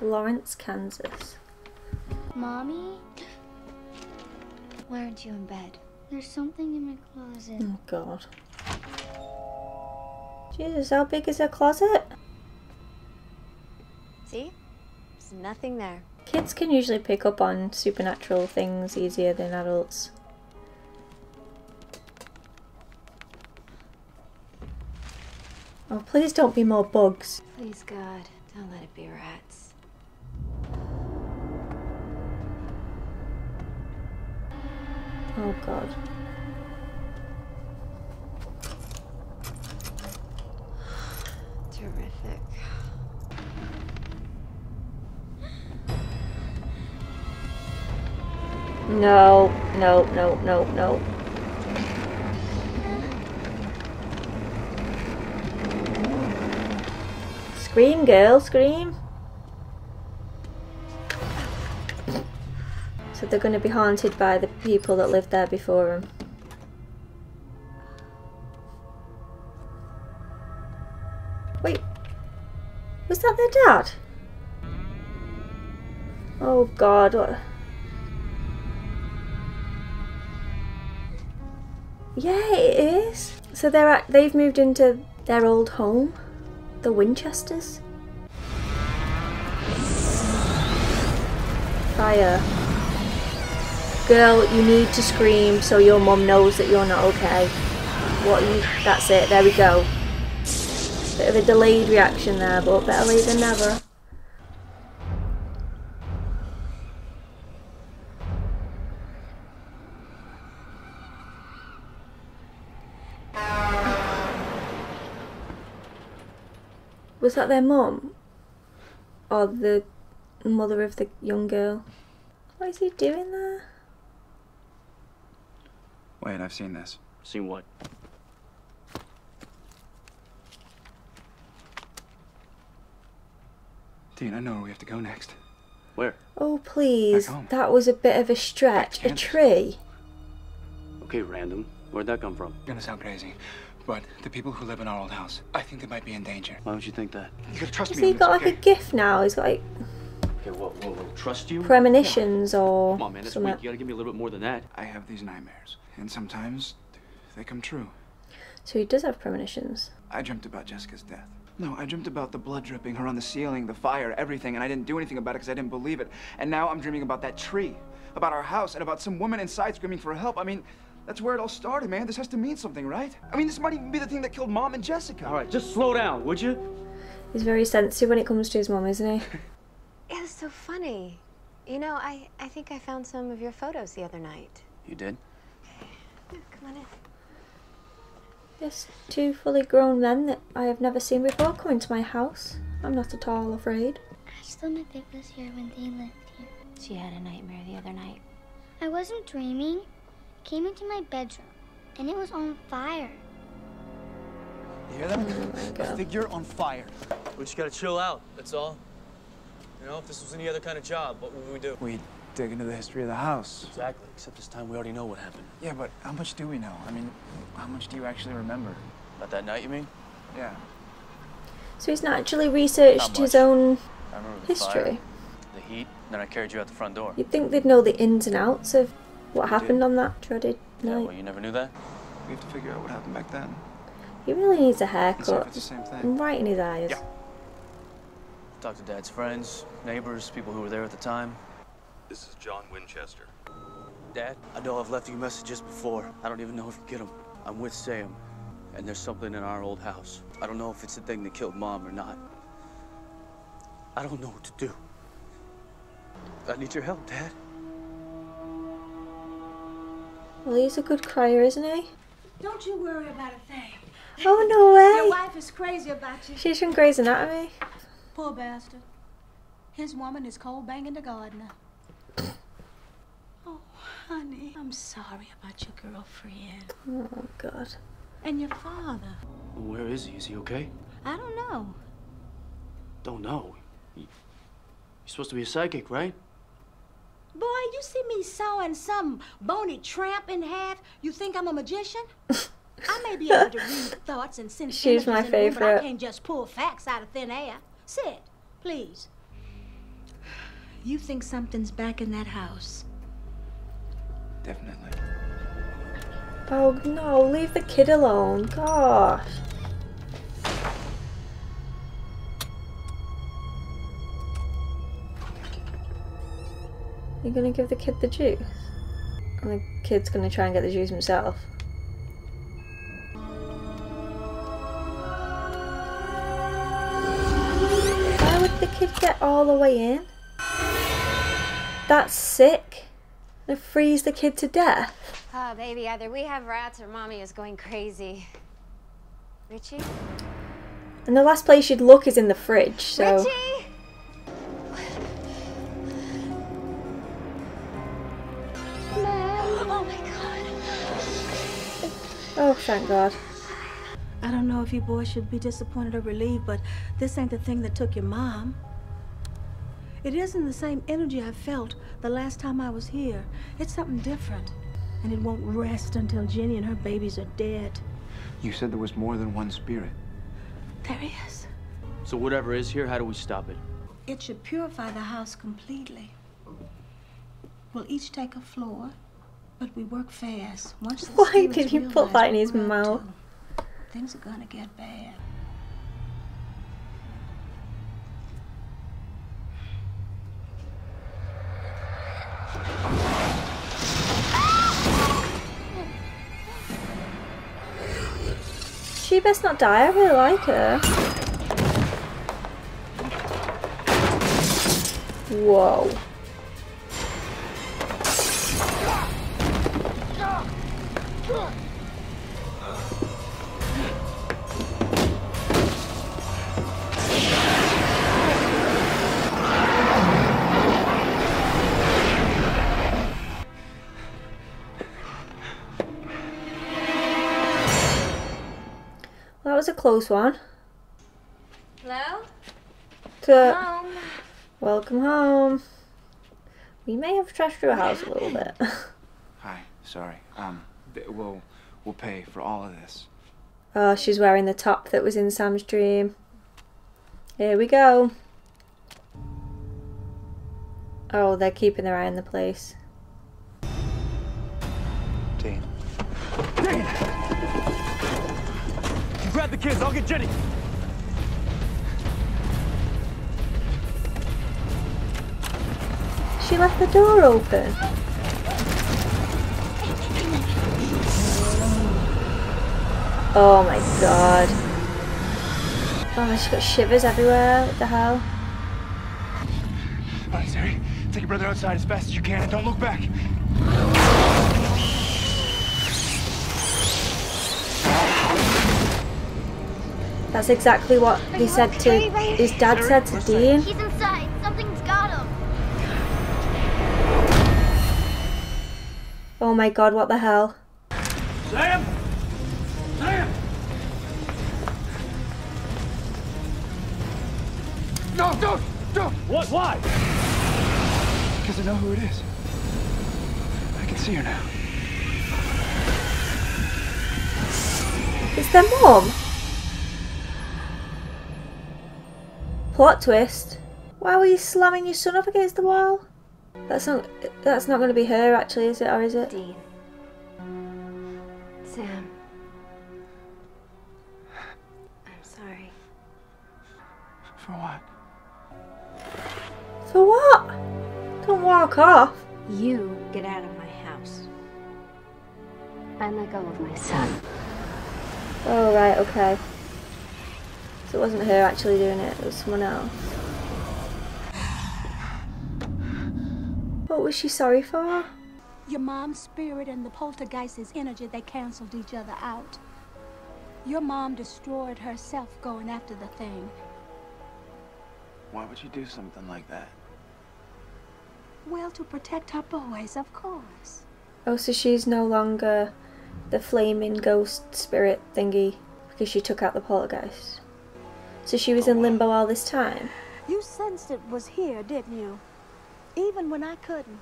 Lawrence, Kansas. Mommy, Why aren't you in bed? there's something in my closet. Oh god. Jesus, how big is her closet? See? There's nothing there. Kids can usually pick up on supernatural things easier than adults. Oh, please don't be more bugs. Please, God, don't let it be rats. Oh god. Terrific. No, no, no, no, no. Scream, girl, scream. They're going to be haunted by the people that lived there before them. Wait, was that their dad? Oh God! What? Yeah, it is. So they're at, they've moved into their old home, the Winchesters. Fire. Girl, you need to scream so your mum knows that you're not okay. What you? That's it. There we go. Bit of a delayed reaction there, but better late than never. Was that their mum? Or the mother of the young girl? What is he doing there? Wait, I've seen this. Seen what? Dean, I know where we have to go next. Where? Oh, please. Back home. That was a bit of a stretch. A tree. Okay, random. Where'd that come from? Gonna sound crazy, but the people who live in our old house, I think they might be in danger. Why would you think that? You gotta trust Has me he on got this, like okay? a gift now? He's got like Okay, whoa, whoa, whoa. Trust you? premonitions or Come on, man. That's something. weak. You gotta give me a little bit more than that. I have these nightmares, and sometimes they come true. So he does have premonitions. I dreamt about Jessica's death. No, I dreamt about the blood dripping, her on the ceiling, the fire, everything, and I didn't do anything about it because I didn't believe it. And now I'm dreaming about that tree, about our house, and about some woman inside screaming for help. I mean, that's where it all started, man. This has to mean something, right? I mean, this might even be the thing that killed Mom and Jessica. All right, just slow down, would you? He's very sensitive when it comes to his mom, isn't he? It was so funny. You know, I, I think I found some of your photos the other night. You did? Yeah, come on in. Yes, two fully grown men that I have never seen before coming to my house. I'm not at all afraid. Ashton and Vic was here when they lived here. She had a nightmare the other night. I wasn't dreaming. I came into my bedroom, and it was on fire. You hear that? Oh a figure on fire. We just gotta chill out, that's all. You know, if this was any other kind of job, what would we do? We dig into the history of the house. Exactly. Except this time we already know what happened. Yeah, but how much do we know? I mean, how much do you actually remember? About that night, you mean? Yeah. So he's not actually researched Not his own I remember the history. fire, the heat, then I carried you out the front door. You'd think they'd know the ins and outs of what happened on that dreaded Yeah, well, you never knew that? We have to figure out what happened back then. He really needs a And see if haircut. it's the same thing. And right in his eyes. Yeah. Talked to Dad's friends, neighbors, people who were there at the time. This is John Winchester. Dad, I know I've left you messages before. I don't even know if you get them. I'm with Sam, and there's something in our old house. I don't know if it's the thing that killed Mom or not. I don't know what to do. I need your help, Dad. Well, he's a good crier, isn't he? Don't you worry about a thing. Oh, no way. Your wife is crazy about you. She's from Grey's Anatomy. Poor bastard. His woman is cold banging the gardener. Oh, honey, I'm sorry about your girlfriend. Oh, God. And your father. Where is he? Is he okay? I don't know. Don't know. You- You're supposed to be a psychic, right? Boy, you see me sawing some bony tramp in half, you think I'm a magician? I may be able to read thoughts and sense She's my in the room, but I can't just pull facts out of thin air. Sit, please. You think something's back in that house? Definitely. Oh no, leave the kid alone. Gosh. You're gonna give the kid the juice? And the kid's gonna try and get the juice himself. Why would the kid get all the way in? That's sick. They freeze the kid to death. Oh, baby, either we have rats or mommy is going crazy. Richie? And the last place you'd look is in the fridge, so. Richie! Oh my god. Oh, thank God. I don't know if you boys should be disappointed or relieved, but this ain't the thing that took your mom. It isn't the same energy I felt the last time I was here. It's something different. And it won't rest until Jenny and her babies are dead. You said there was more than one spirit. There is. So whatever is here, how do we stop it? It should purify the house completely. We'll each take a floor, but we work fast. Once the Why did you put realize that in his mouth? to, Things are gonna get bad. She best not die. I really like her. Whoa. Close one. Hello? To Home. welcome home. We may have trashed your house a little bit. Hi, sorry. Um, we'll we'll pay for all of this. Oh, she's wearing the top that was in Sam's dream. Here we go. Oh, they're keeping their eye on the place. The kids, I'll get Jenny. She left the door open. Oh my god. Oh, she's got shivers everywhere. What the hell? All right, Sari. Take your brother outside as fast as you can and don't look back. That's exactly what he said to his dad said to Dean. He's inside. Something's got him. Oh my god, what the hell? Sam! Sam! No, don't, don't! What? Why? Because I know who it is. I can see her now. It's their mom. Plot twist. Why were you slamming your son up against the wall? That's not that's not gonna be her actually, is it, or is it? Dean. Sam. I'm sorry. For what? For what? Don't walk off. You get out of my house. And let go of my son. Oh right, okay. So it wasn't her actually doing it, it was someone else. What was she sorry for? Your mom's spirit and the poltergeist's energy, they canceled each other out. Your mom destroyed herself going after the thing. Why would you do something like that? Well, to protect her boys, of course. Oh, so she's no longer the flaming ghost spirit thingy because she took out the poltergeist. So she was in limbo all this time. You sensed it was here, didn't you? Even when I couldn't.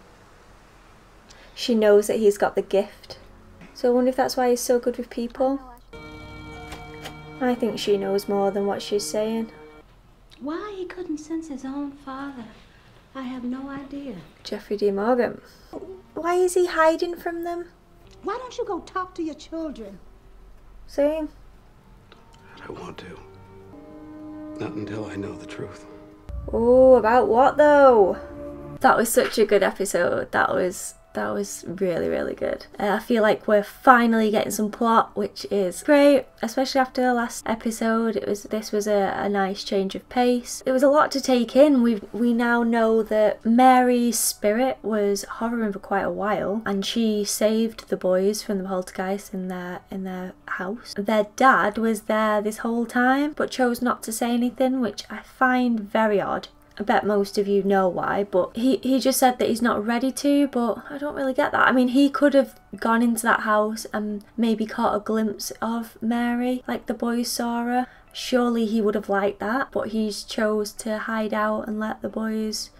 She knows that he's got the gift. So I wonder if that's why he's so good with people. I think she knows more than what she's saying. Why he couldn't sense his own father I have no idea. Jeffrey Dean Morgan. Why is he hiding from them? Why don't you go talk to your children? Same. I don't want to. Not until I know the truth. Oh, about what though? That was such a good episode. That was that was really really good. Uh, I feel like we're finally getting some plot, which is great, especially after the last episode. It was this was a, a nice change of pace. It was a lot to take in. We we now know that Mary's spirit was hovering for quite a while, and she saved the boys from the poltergeist in their in their house. Their dad was there this whole time, but chose not to say anything, which I find very odd. I bet most of you know why, but he, he just said that he's not ready to, but I don't really get that. I mean, he could have gone into that house and maybe caught a glimpse of Mary, like the boys saw her. Surely he would have liked that, but he's chose to hide out and let the boys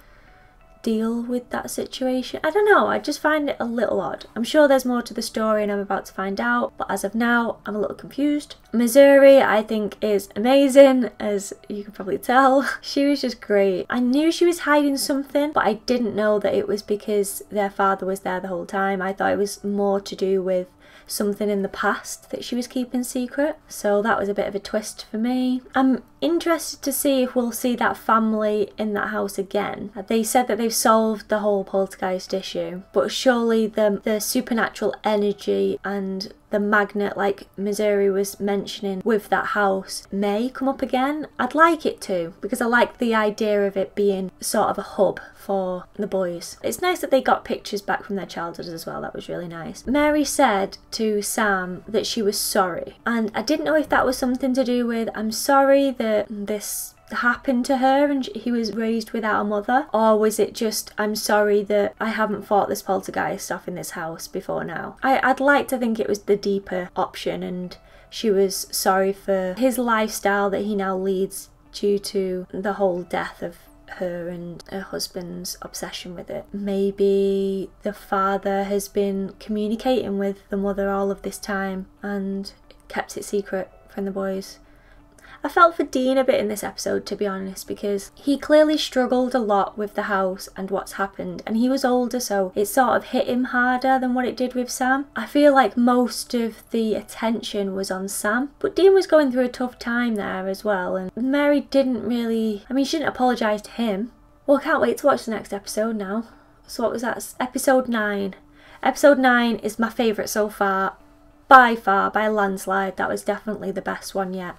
deal with that situation. I don't know, I just find it a little odd. I'm sure there's more to the story and I'm about to find out, but as of now, I'm a little confused. Missouri, I think, is amazing, as you can probably tell. She was just great. I knew she was hiding something, but I didn't know that it was because their father was there the whole time. I thought it was more to do with something in the past that she was keeping secret. So that was a bit of a twist for me. I'm interested to see if we'll see that family in that house again. They said that they've solved the whole poltergeist issue, but surely the the supernatural energy and the magnet like Missouri was mentioning with that house may come up again. I'd like it to because I like the idea of it being sort of a hub for the boys. It's nice that they got pictures back from their childhood as well, that was really nice. Mary said to Sam that she was sorry, and I didn't know if that was something to do with I'm sorry that this happened to her and he was raised without a mother or was it just I'm sorry that I haven't fought this poltergeist off in this house before now I, I'd like to think it was the deeper option and she was sorry for his lifestyle that he now leads due to the whole death of her and her husband's obsession with it. Maybe the father has been communicating with the mother all of this time and kept it secret from the boys. I felt for Dean a bit in this episode, to be honest, because he clearly struggled a lot with the house and what's happened, and he was older, so it sort of hit him harder than what it did with Sam. I feel like most of the attention was on Sam, but Dean was going through a tough time there as well, and Mary didn't really. I mean, she didn't apologise to him. Well, I can't wait to watch the next episode now. So, what was that? Episode 9. Episode 9 is my favourite so far. By far, by a landslide, that was definitely the best one yet.